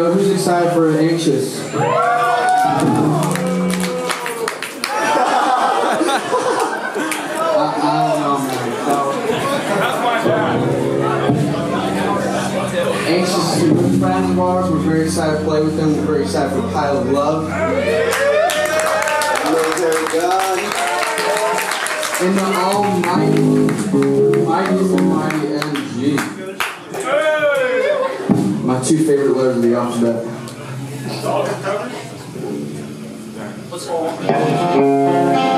Yo, who's excited for Anxious? I, I don't know, man. Anxious is a good friend of ours. We're very excited to play with them. We're very excited for Pile of Love. Militarie Gun. And the almighty, mighty, two favorite letters of the alphabet. Hold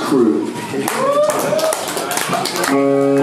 crew.